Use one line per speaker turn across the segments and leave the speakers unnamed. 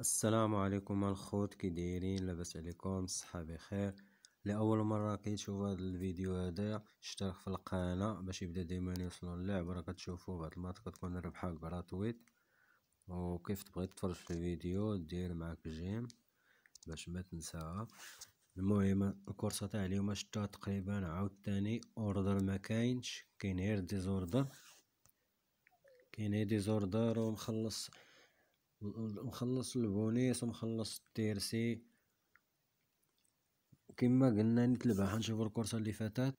السلام عليكم الخوت كي دايرين لاباس عليكم؟ الصحة بخير. لأول مرة كيتشوف هذا الفيديو هذا اشترك في القناة باش يبدا ديما يوصلو اللعب راه كتشوفو بعض المرات كتكون الربحة gratuite. وكيف تبغي تفرج في الفيديو دير معاك j'aime باش ما تنساها المهم الكورسة تاع اليوم شفتها تقريبا عاوتاني ordre مكاينش كاين غير désordre كاين غير désordre ومخلص مخلص البونيس ومخلص ال tiercé. كما قلنا نيت البارح نشوفو الكورسة اللي فاتت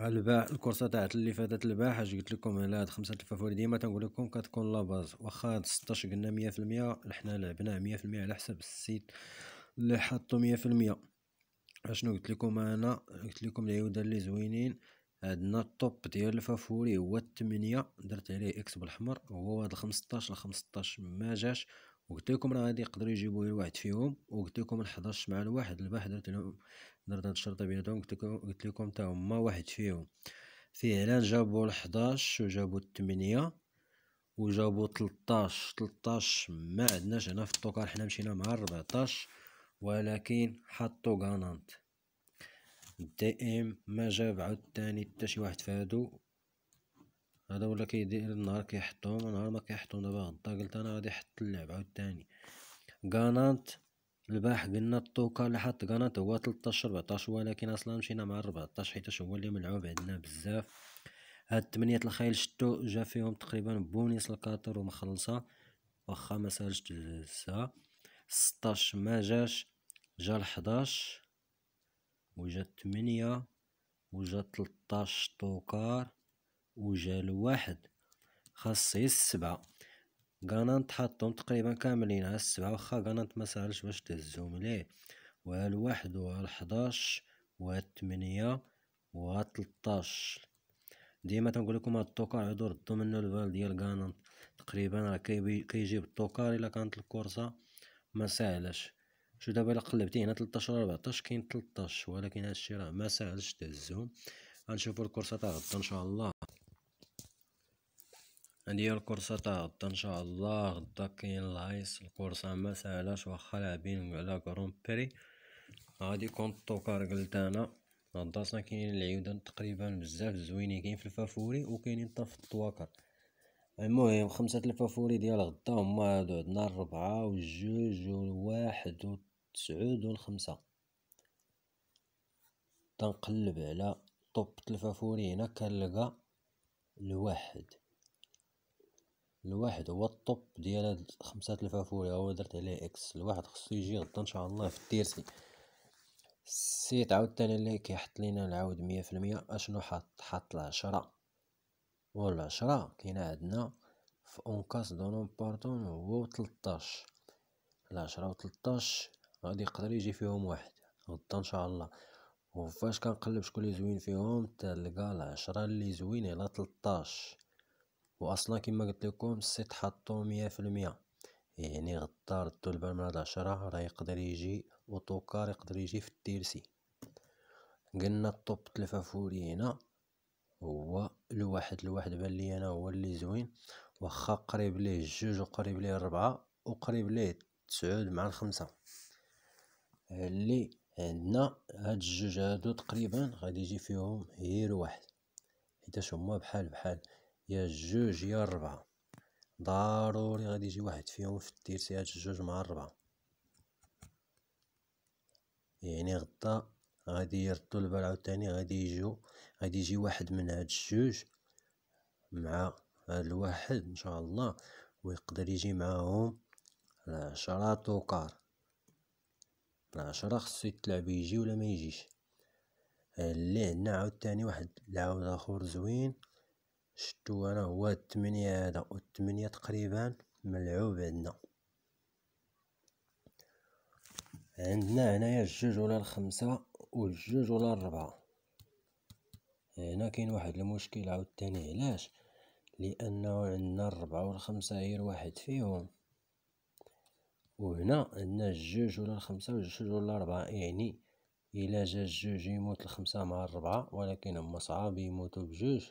الباع الكورسة تاعت اللي فاتت البارح اش قلت لكم على هاد خمسة ال favori ديما تنقول لكم كتكون la base واخا هاد ستاش قلنا مية في المية حنا لعبناه مية في المية على حسب ال site اللي حطو مية في المية. أشنو قلت لكم أنا؟ قلت لكم العيوده اللي زوينين. عندنا ال top ديال ال favori هو التمنية درت عليه X بالحمر وهو هاد الخمسطاش الخمسطاش ما جاش. وقلت لكم راه غادي يقدروا يجيبوا الواحد فيهم وقلت لكم الحداش مع الواحد البارح درت لهم درت هاد الشرطة بيناتهم قلت لكم قلت لكم هما واحد فيهم. فعلا جابوا الحداش وجابوا التمنية وجابوا تلطاش. تلطاش ما عندناش هنا في ال tocard حنا مشينا مع ربعطاش ولكن حطوا gagnant. الدائم ما جاب عاوتاني حتى شي واحد فهادو. هذا ولا كيدير النهار كيحطهم ونهار ما كيحطهم دابا. غدا قلت أنا غادي نحط اللعب عاوتاني غانانت البارح قلنا الطوكا اللي حط غانانت هو تلطاش ربعطاش ولكن أصلا مشينا مع ربعطاش حيتاش هو اللي ملعوب عندنا بزاف. هاد تمنية الخيل شتو جا فيهم تقريبا بونيس الكاتر ومخلصة. واخا ما سالش تهزها ستاش ما جاش جا الحداش. وجا الثمانية وجا تلطاش طوكار وجا الواحد خاص غير السبعة. قانانت حطهم تقريبا كاملين على السبعة واخا ما سألش باش تهزهم ليه. والواحد والحداش والثمانية وتلطاش ديما تنقول لكم هاد الطوكار عدو ردو منو البال ديال قانانت تقريبا راه كيجيب ال tocard إلا كانت الكورسة ما ساهلاش شو دابا الا قلبتي هنا 13 14 كاين 13 ولكن هادشي راه ما ساهلش تهزهم غنشوفو الكورسه تاع غدا إن شاء الله. هادي هي الكورسه تاع غدا إن شاء الله غدا كاين لايس الكورسة ما ساهلاش واخا لاعبين على grand prix غادي كونط tocard قلت أنا. غدا كاينين العيودان تقريبا بزاف زوينين كاين في ال favori وكاينين حتى في الطواكر المهم خمسة ال favori ديال غدا هما هادو عندنا الربعة والجوج والواحد والتسعود والخمسة تنقلب على top ال favori هنا كنلقى الواحد. الواحد هو ال top ديال هاد خمسة ال favori هو درت عليه X الواحد خصو يجي غدا إن شاء الله في ال tiercé ال site عاوتاني اللي كيحط لينا العود مية في المية أشنو حط حط العشرة. والعشرة كاينة عندنا في en cas de partant هو تلطاش العشرة وتلطاش غادي يقدر يجي فيهم واحد غدا إن شاء الله. وفاش كنقلب شكون اللي زوين فيهم تلقى العشرة اللي زوين على تلطاش. واصلا كما قلت لكم ال site حطو مية في المية. يعني غدا ردو البال من هاد العشرة راه يقدر يجي او tocard يقدر يجي في ال tiercé. قلنا ال top تال favori هنا هو الواحد الواحد بان لي أنا هو اللي زوين. واخا قريب ليه الجوج وقريب ليه الربعة وقريب ليه تسعود مع الخمسة. اللي عندنا هاد الجوج هادو تقريبا غادي يجي فيهم غير واحد. حيتاش هما بحال بحال. يا الجوج يا الربعة ضروري غادي يجي واحد فيهم في ال tiercé هاد الجوج مع الربعة يعني غدا غادي يردو البال عاوتاني غادي يجيو غادي يجي واحد من هاد الجوج مع هاد الواحد إن شاء الله ويقدر يجي معاهم العشرة توكار العشرة خصو يتلعب يجي ولا ما يجيش. اللي عندنا عاوتاني واحد العاود آخر زوين. شتو أنا هو التمنية هذا والتمنية تقريبا ملعوب عندنا. عندنا هنايا الجوج ولا الخمسة والجوج ولا الربعة. هنا كاين واحد المشكل عاوتاني علاش؟ لأنه عندنا الربعة والخمسة غير واحد فيهم. وهنا عندنا الجوج ولا الخمسة والجوج ولا الربعة يعني إلا جا الجوج يموت الخمسة مع الربعة ولكن هما صعاب يموتو بجوج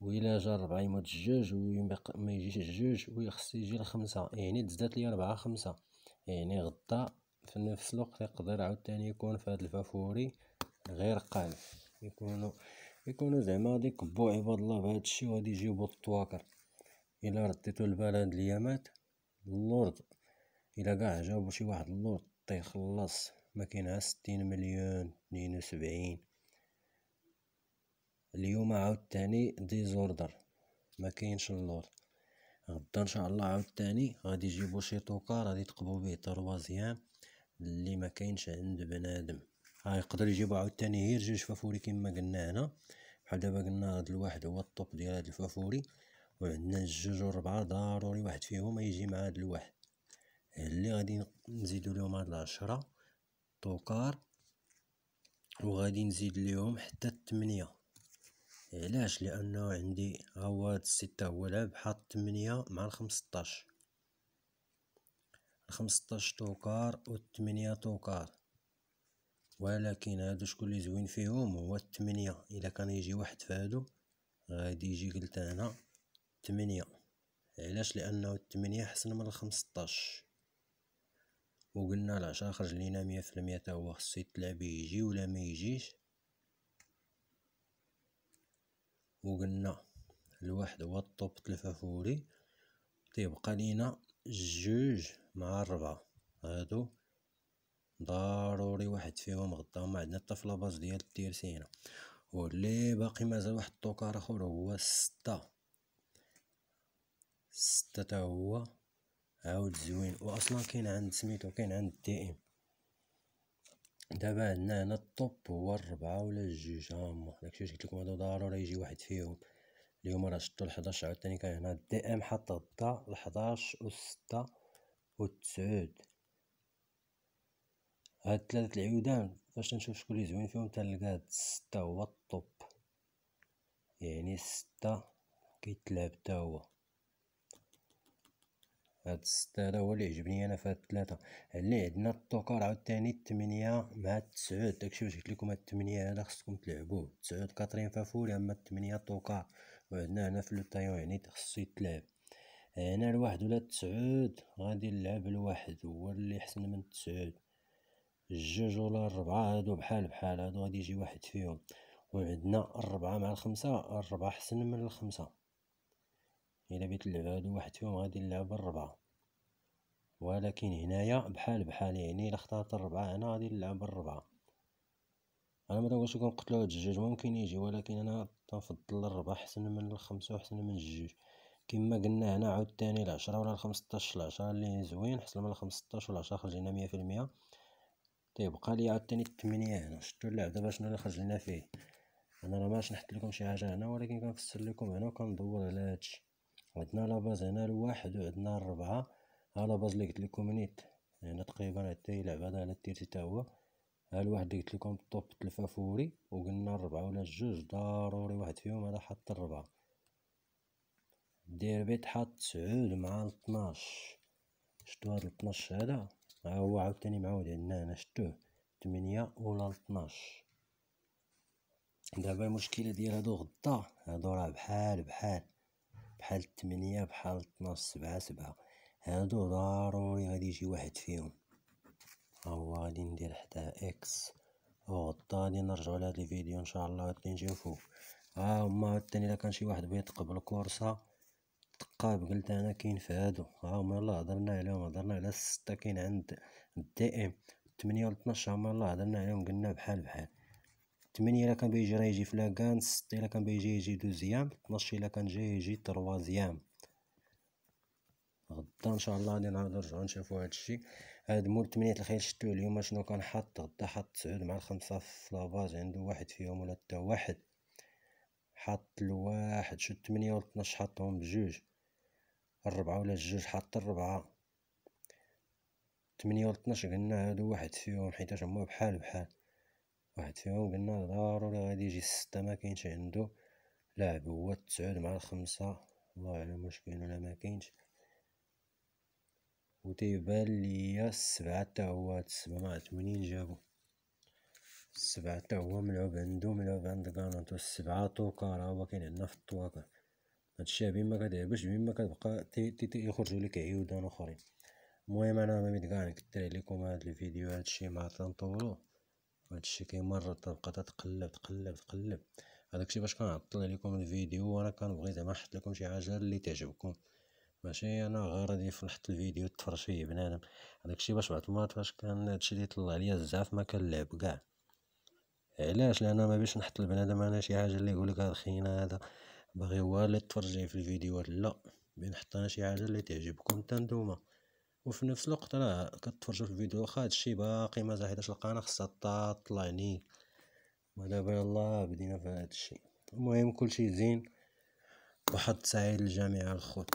وإلا جا ربعة يموت جوج وما يجيش الجوج ويخص يجي لخمسة يعني تزدات لي ربعة خمسة يعني غدا في نفس الوقت يقدر عاوتاني يكون في هاد ال favori غير قال يكونو يكونو زعما غادي يكبو عباد الله بهاد الشي وغادي يجيبو الطواكر. إلا رديتو البال هاد الأيامات l'ordre إلا قاع جابو شي واحد l'ordre تيخلص مكاين ستين مليون اثنين وسبعين. اليوم عاوتاني désordre مكاينش l'ordre غدا إن شاء الله عاوتاني غادي يجيبو شي tocard غادي يتقبو بيه troisième اللي مكاينش عند بنادم. ها يقدر يجيبو عاوتاني غير جوج favori كيما قلنا هنا. بحال دابا قلنا هاد الواحد هو ال top ديال هاد ال favori وعندنا الجوج والربعة ضروري واحد فيهم يجي مع هاد الواحد. اللي غادي نزيدو ليهم هاد العشرة tocard وغادي نزيد ليهم حتى التمنية. علاش؟ لأنه عندي هو هاد الستة هو لعب حاط تمنية مع الخمسطاش. الخمسطاش طوكار و التمنية طوكار. ولكن هادو شكون اللي زوين فيهم؟ هو التمنية. إلا كان يجي واحد فهادو غادي يجي قلت أنا تمنية. علاش؟ لأنه التمنية أحسن من الخمسطاش. وقلنا العشرة خرج لينا مية في المية تا هو خصو يتلعب يجي ولا ما يجيش. وقلنا الواحد هو ال top favori تيبقى لينا جوج مع الربعة. هادو ضروري واحد فيهم غدا هما عندنا حتى في la base ديال التيرسينا واللي باقي مازال واحد tocard آخر هو ستة. ستة تا هو عاود زوين. واصلا كاين عند سميتو كاين عند دي ام دابا عندنا هنا ال top هو الربعة ولا الجوج هاهما داكشي واش قلتلكم هادو ضروري يجي واحد فيهم. اليوم راه شتو الحداش عاوتاني كاين هنا دي ام حط غدا الحداش و ستة و تسعود هاد ثلاثة العيودان فاش تنشوف شكون اللي زوين فيهم تنلقى هاد ستة هو ال top. يعني ستة كيتلعب تا هو. هاد الستة هذا هو اللي عجبني أنا في هاد الثلاثة اللي عندنا ال tocard عاوتاني التمنية مع التسعود داكشي واش قلت لكم هاد التمنية هذا خصكم تلعبوه. التسعود كاترين favori أما التمنية tocard وعندنا هنا في لو طايون يعني خصو يتلعب. هنا الواحد ولا التسعود غادي نلعب الواحد هو اللي أحسن من التسعود الجوج ولا الربعة هادو بحال بحال هادو غادي يجي واحد فيهم. وعندنا الربعة مع الخمسة الربعة أحسن من الخمسة. الا بغيت نلعب هادو واحد فيهم غادي نلعب الربعة ولكن هنايا بحال بحال يعني إلا اختارت الربعة هنا غادي نلعب الربعة أنا ما تنقولش لكم قتلوا هاد الجوج ممكن يجي ولكن أنا تنفضل الربعة أحسن من الخمسة وأحسن من الجوج. كما قلنا هنا عاوتاني العشرة ولا الخمسطاش العشرة اللي زوين احسن من الخمسطاش والعشرة خرج لنا مية في المية. تيبقى لي عاوتاني التمنية هنا. شتو اللعب دابا شنو اللي خرج لنا فيه؟ أنا راه ماش نحط لكم شي حاجة هنا ولكن كنفسر لكم هنا وكندور على هادشي. عندنا la base هنا الواحد وعندنا الربعة ها la base اللي قلت لكم نيت هنا تقريبا حتى يلعب هذا على ال tiercé تا هو ها الواحد اللي قلت لكم ال top favori وقلنا الربعة ولا الجوج ضروري واحد فيهم هذا حط الربعة. دير بيت حط تسعود مع الطناش. شتو هاد الطناش هذا؟ ها هو عاوتاني معود عندنا هنا. شتوه تمنية ولا الطناش. دابا المشكلة ديال هادو غدا. هادو راه بحال بحال. بحال التمنية بحال الطناش سبعة سبعة. هادو ضروري غادي يجي واحد فيهم. هو غادي ندير حتى X وغدا غادي نرجعو لهاد الفيديو إن شاء الله غادي نشوفو. ها هما عاوتاني إلا كان شي واحد بغا يتقبل course تقاب قلت أنا كاين في هادو. ها هما يلاه هضرنا عليهم هضرنا على الستة كاين عند الدي ام التمنية والطناش هما يلاه هضرنا عليهم قلنا بحال بحال. تمنية إلا كان بيجي راه يجي في لاكان ستة إلا كان بيجي يجي deuxième طناش إلا كان جاي يجي troisième. غدا إن شاء الله غادي نرجعو نشوفو هادشي هاد مول تمنية الخيل شتو اليوم شنو كان حاط؟ غدا حاط تسعود مع الخمسة في la base عندو واحد فيهم ولا تا واحد. حاط الواحد شو التمنية والطناش حاطهم بجوج. الربعة ولا الجوج حاط الربعة تمنية والطناش قلنا هادو واحد فيهم حيتاش هما بحال بحال. واحد فيهم قلنا ضروري غادي يجي الستة مكاينش عندو لاعب هو التسعود مع الخمسة. الله أعلم واش كاين ولا مكاينش و تيبان ليا السبعة تا هو هاد السبعة معرفت منين جابو. السبعة تا هو ملعوب عندو ملعوب عند كانوتو السبعة طوكا راه هو كاين عندنا في الطواكا هادشي بين ما كتعبش بين ما كتبقى تي تي يخرجو لك عيودان آخرين. المهم أنا ما بغيت كاع نكثر عليكم هاد الفيديو. هادشي ما تنطولو هادشي كيمرض تبقى تقلب تقلب تقلب. هداكشي باش كنعطل عليكم الفيديو وأنا كنبغي زعما نحط لكم شي حاجة اللي تعجبكم. ماشي أنا غرضي في نحط الفيديو تفرج فيه بنادم. هداكشي باش بعض المرات فاش كان هادشي اللي يطلع عليا بزاف ما كنلعب كاع. علاش؟ لأن ما باش نحط لبنادم أنا شي حاجة اللي يقولك هاد خينا هذا. باغي هو اللي تفرج في الفيديوهات. لا بنحط أنا شي حاجة اللي تعجبكم نتا نتوما. وفي نفس الوقت راه كتفرجوا في الفيديو واخا هادشي باقي مازال حيتاش القناة خاصها تطلعني ودابا يلاه بدينا في هادشي المهم كلشي زين وحظ سعيد للجميع الخوت.